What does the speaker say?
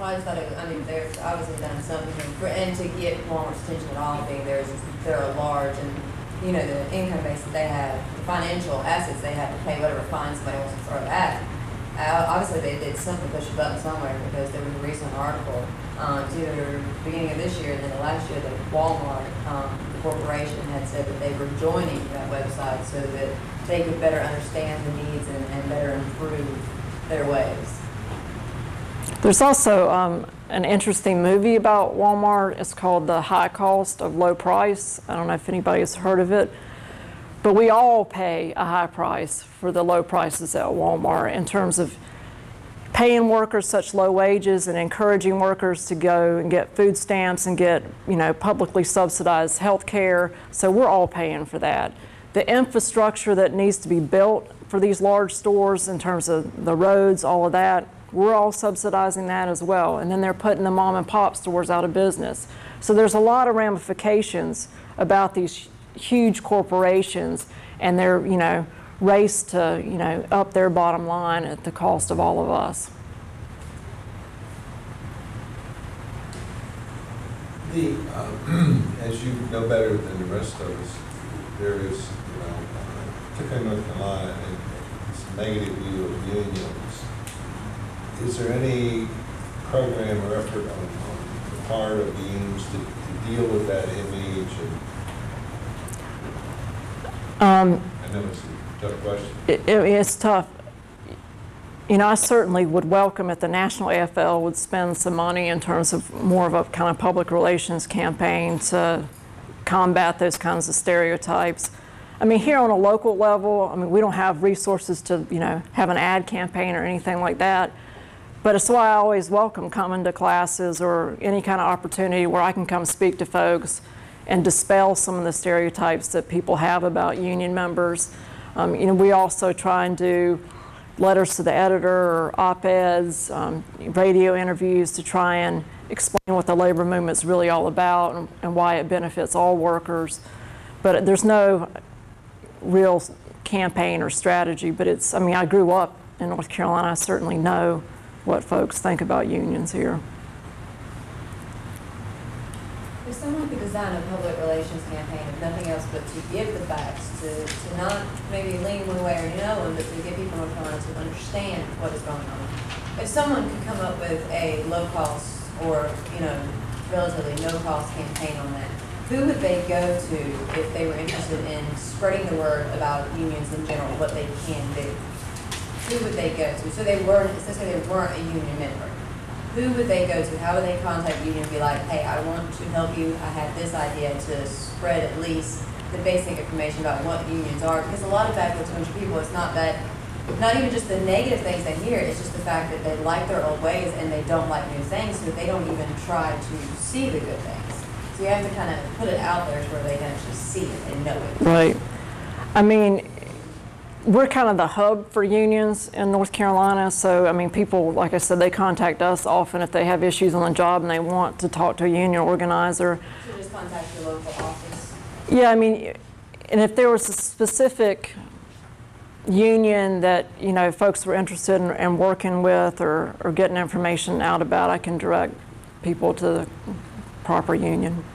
Well, I just thought it, I mean, there's obviously done something, for, and to get Walmart's attention at all, being there's, they're a large and, you know, the income base that they have, the financial assets they have to pay whatever fine somebody wants to throw at. Uh, obviously, they did something push a button somewhere because there was a recent article, um, either beginning of this year and then the last year that Walmart, um, the corporation had said that they were joining that website so that they could better understand the needs and, and better improve their ways. There's also um, an interesting movie about Walmart. It's called The High Cost of Low Price. I don't know if anybody has heard of it. But we all pay a high price for the low prices at Walmart in terms of paying workers such low wages and encouraging workers to go and get food stamps and get, you know, publicly subsidized health care. So we're all paying for that. The infrastructure that needs to be built for these large stores in terms of the roads, all of that, we're all subsidizing that as well. And then they're putting the mom and pop stores out of business. So there's a lot of ramifications about these huge corporations and their, you know, race to, you know, up their bottom line at the cost of all of us. The, um, as you know better than the rest of us, there is, you know, uh, particularly North Carolina, a- this negative view of unions. Is there any program or effort on, on the part of the unions to, to deal with that image? And Um, I know it's a tough question. it, it- it's tough. You know, I certainly would welcome if the National AFL would spend some money in terms of more of a kind of public relations campaign to combat those kinds of stereotypes. I mean, here on a local level, I mean, we don't have resources to, you know, have an ad campaign or anything like that. But it's why I always welcome coming to classes or any kind of opportunity where I can come speak to folks and dispel some of the stereotypes that people have about union members. Um, you know, we also try and do letters to the editor or op-eds, um, radio interviews to try and explain what the labor movement is really all about and, and why it benefits all workers. But there's no real campaign or strategy, but it's, I mean, I grew up in North Carolina. I certainly know what folks think about unions here. If someone could design a public relations campaign, if nothing else but to give the facts, to, to not maybe lean one way or another, but to get people in Carolina to understand what is going on. If someone could come up with a low-cost or, you know, relatively no-cost campaign on that, who would they go to if they were interested in spreading the word about unions in general, what they can do? Who would they go to? So they weren't, say they weren't a union member who would they go to? How would they contact you and be like, hey, I want to help you. I have this idea to spread at least the basic information about what unions are. Because a lot of backwoods people, it's not that, not even just the negative things they hear, it's just the fact that they like their old ways and they don't like new things, so they don't even try to see the good things. So you have to kind of put it out there to where they can actually see it and know it. Right. I mean, we're kind of the hub for unions in North Carolina. So, I mean, people, like I said, they contact us often if they have issues on the job and they want to talk to a union organizer. So just contact your local office. Yeah, I mean, and if there was a specific union that, you know, folks were interested in, in working with or, or getting information out about, I can direct people to the proper union.